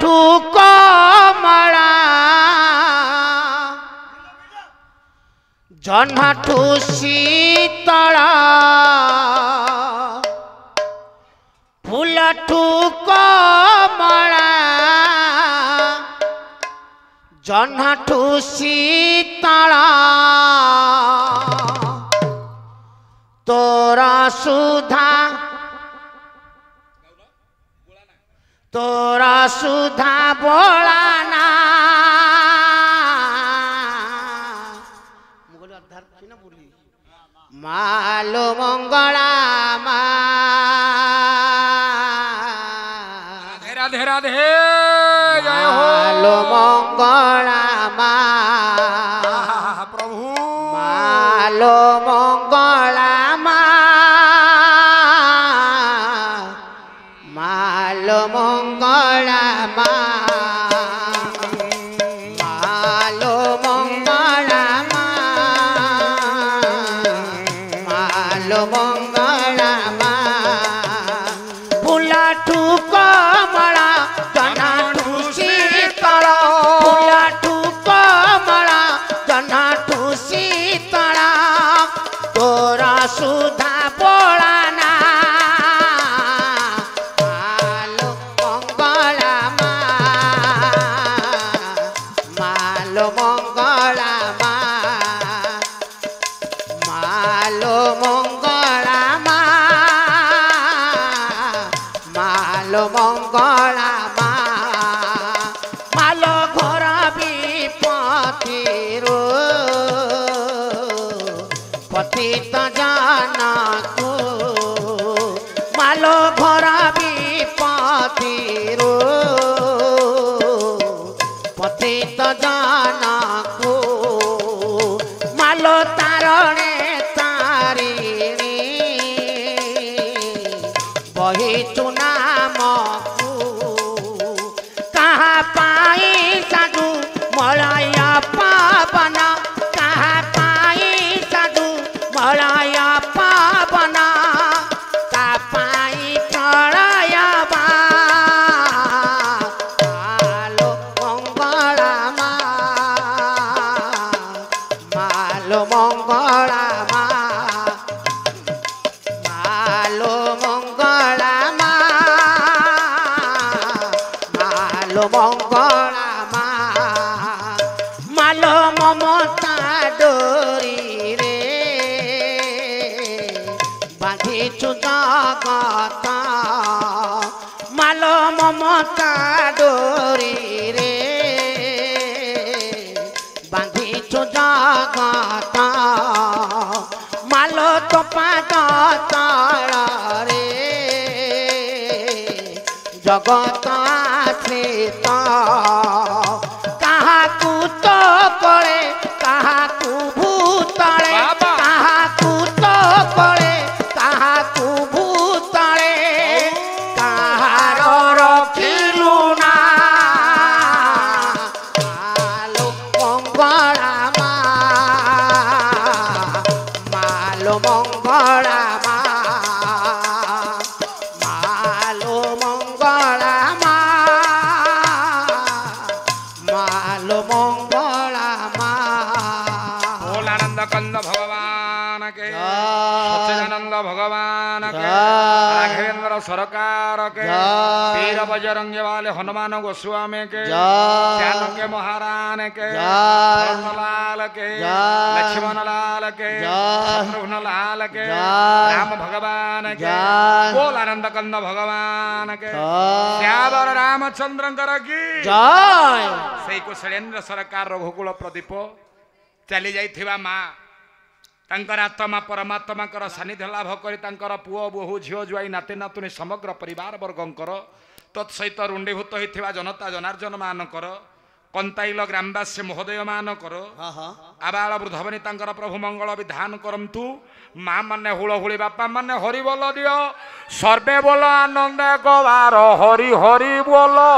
ঠুকো মরা জন্মাঠু শীতলা ফুলঠু কমলা জহ্নঠু শীতলা তোরা সুধা তোরা সুধা বলা না মালো মঙ্গলা মা ধেরা ধেরা ধে মঙ্গলা হলো মঙ্গলা মা ফুলা ঠুক মরা জনা ঠুসি তারা ফুলা ঠুক মরা জনা ঠুসি তারা তোরা সুধা পড়া না মালো মঙ্গলা মা মালো મંગળા માં માલો ઘોર બી પથીરો પતિત જાનકો માલો ઘોર બી પથીરો પતિત જાના মঙ্গলা মা মঙ্গলা মা মমতা দরি রে বাঁধিছু জগত মালো মমতা जगता से राघवेंद्र सरकार के पीर बजरंग वाले हनुमान गोस्वामी के के महारान के लाल के लक्ष्मण लाल के शत्रुघ्न लाल के राम भगवान के बोल आनंद कंद भगवान के श्यावर रामचंद्र की जय सही कुशलेन्द्र सरकार रघुकुल प्रदीप चली जाइथिबा माँ तर आत्मा लाभ साध्य लाभकरी पुओ बहु झिउ जु नाते नातु समग्र परिवार वर्गको तत्सहित जनता हुनता मान कर कन्तैल ग्रामवासी महोदय हा आबा वृद्ध बनिता प्रभु हरि बोल दियो सर्वे बोल हुने गोवार हरि हरि बोल